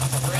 Right.